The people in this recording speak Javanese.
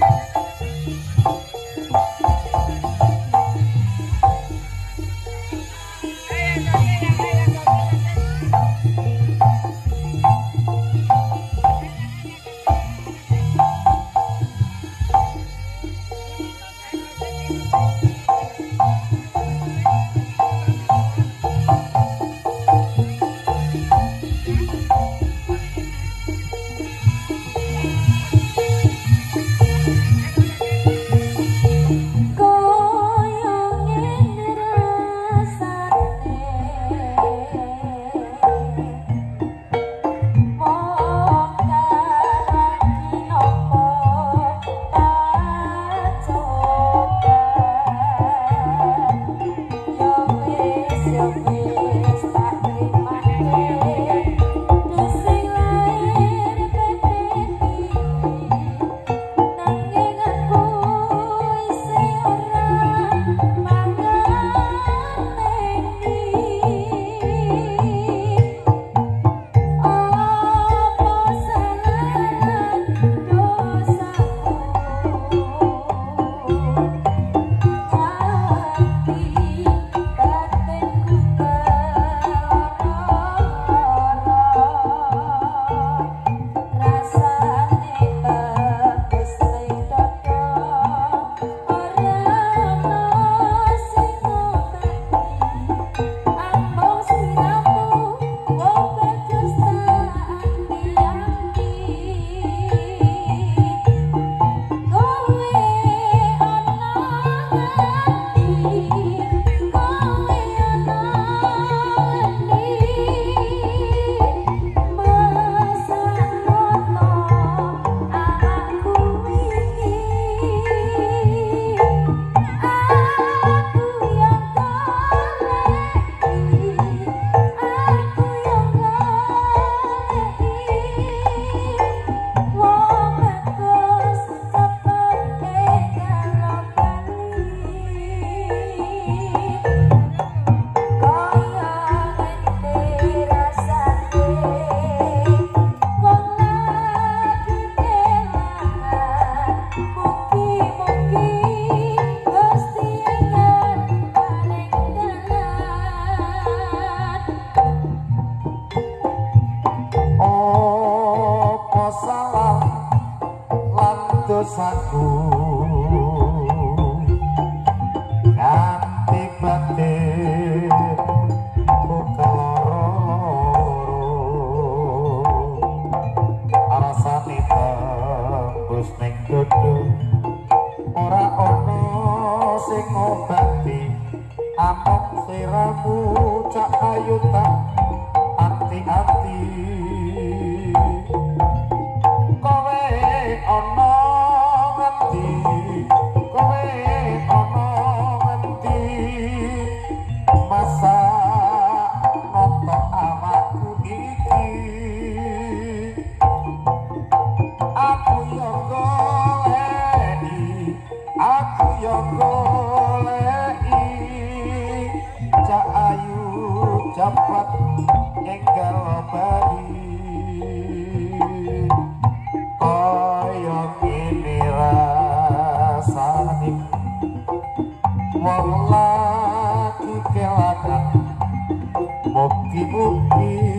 Bye. dosaku. Nganti mati buka loro rasane tembus ning dudu ora ono sing ngobati. Amok siramu cak ayu tak wong lagi kelakat bukti-bukti